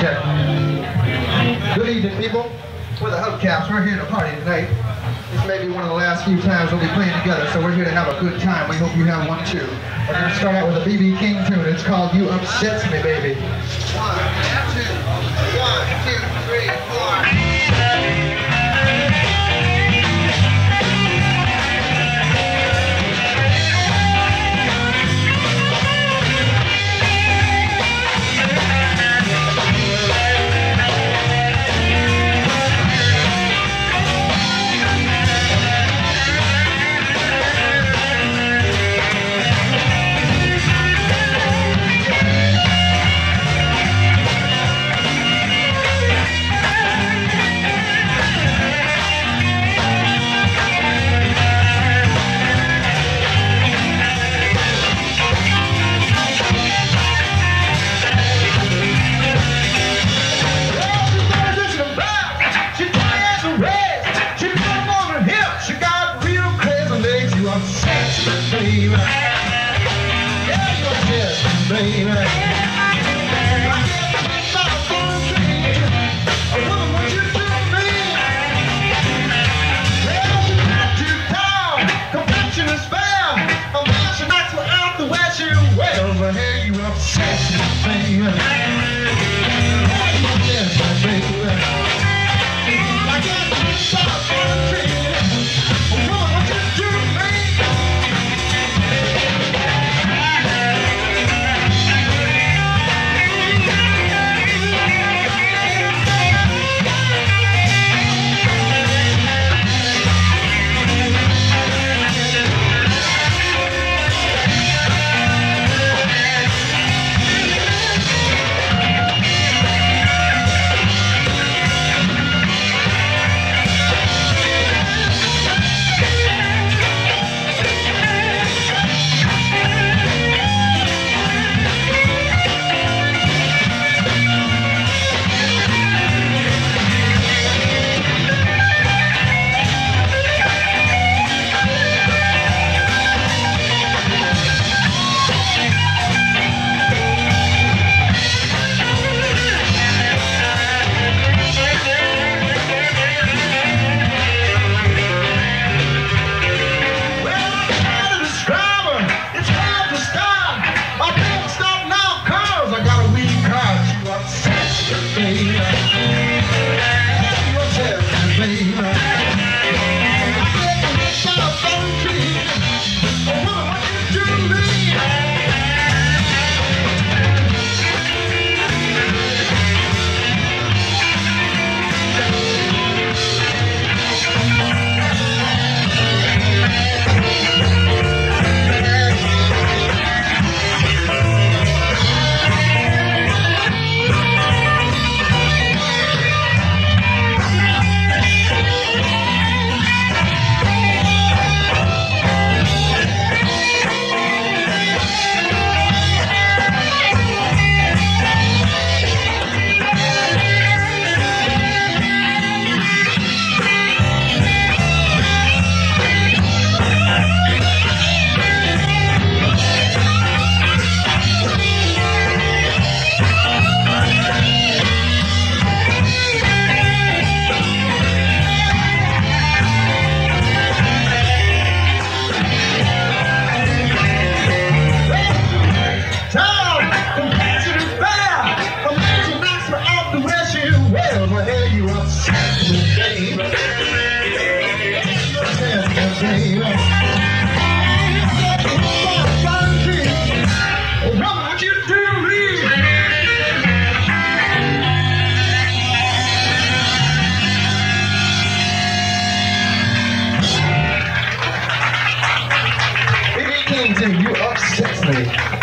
Check. Good evening, people. We're the Hubcaps. We're here to party tonight. This may be one of the last few times we'll be playing together, so we're here to have a good time. We hope you have one too. We're going to start out with a BB King tune. It's called You Upsets Me, Baby. One, two, one, two, BB You upset me.